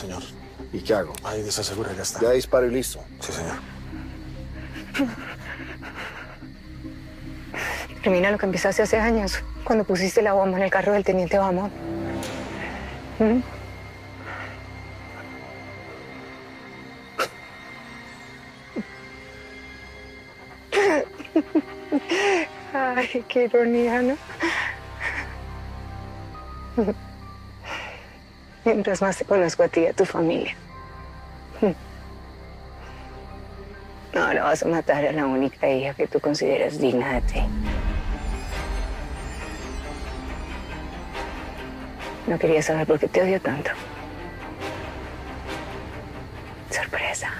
Señor. ¿Y qué hago? Ahí desasegura, ya está. Ya disparo y listo. Sí, señor. Termina lo que empezaste hace años, cuando pusiste la bomba en el carro del teniente Bamón. ¿Mm? Ay, qué ironía, ¿no? Mientras más te conozco a ti y a tu familia. Ahora vas a matar a la única hija que tú consideras digna de ti. No quería saber por qué te odio tanto. Sorpresa.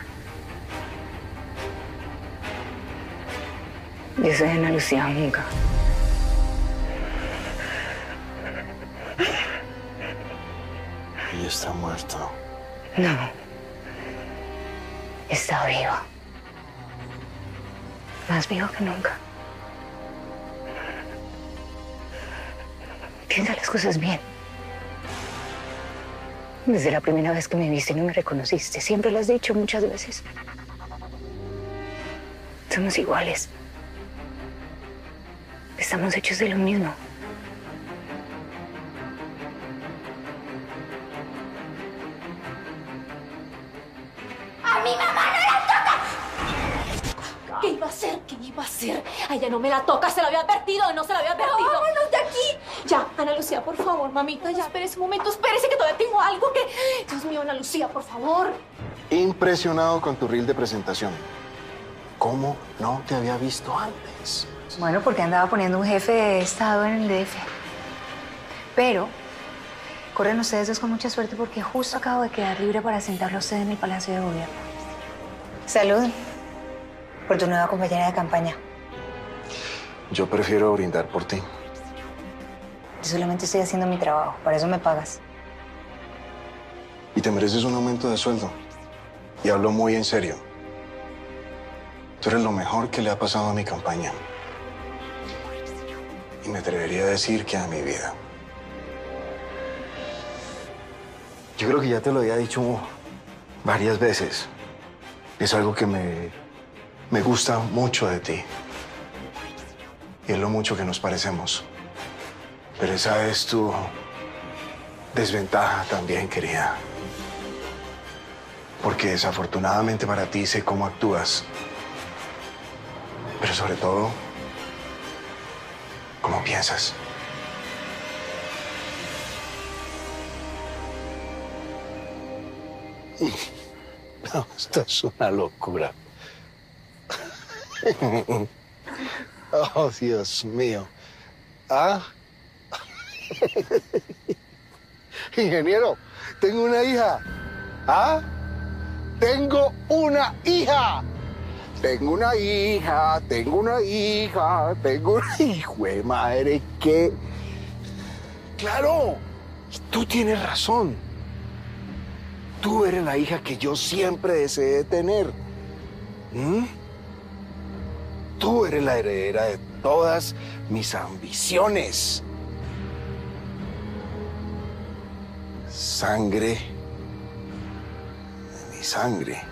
Yo soy Ana Lucía Munca. Está muerto. No. Está vivo. Más vivo que nunca. Piensa las cosas bien. Desde la primera vez que me viste no me reconociste. Siempre lo has dicho muchas veces. Somos iguales. Estamos hechos de lo mismo. Mi mamá no la toca! ¿Qué iba a hacer? ¿Qué iba a hacer? A ella no me la toca, se la había advertido, no se la había advertido. ¡Vámonos de aquí! Ya, Ana Lucía, por favor, mamita, ya espérese un momento, espérese que todavía tengo algo que... Dios mío, Ana Lucía, por favor. Impresionado con tu reel de presentación. ¿Cómo no te había visto antes? Bueno, porque andaba poniendo un jefe de Estado en el DF. Pero corren ustedes dos con mucha suerte porque justo acabo de quedar libre para sentarlo a usted en el Palacio de Gobierno. Salud por tu nueva compañera de campaña. Yo prefiero brindar por ti. Yo solamente estoy haciendo mi trabajo, para eso me pagas. Y te mereces un aumento de sueldo. Y hablo muy en serio. Tú eres lo mejor que le ha pasado a mi campaña. Y me atrevería a decir que a mi vida. Yo creo que ya te lo había dicho varias veces. Es algo que me, me gusta mucho de ti. Y es lo mucho que nos parecemos. Pero esa es tu desventaja también, querida. Porque desafortunadamente para ti sé cómo actúas. Pero sobre todo, cómo piensas. No, esto es una locura. Oh, Dios mío. ¿Ah? Ingeniero, tengo una hija. ¿Ah? Tengo una hija. Tengo una hija, tengo una hija, tengo una hijo de madre que... Claro, tú tienes razón. Tú eres la hija que yo siempre deseé tener. ¿Mm? Tú eres la heredera de todas mis ambiciones. Sangre de mi sangre.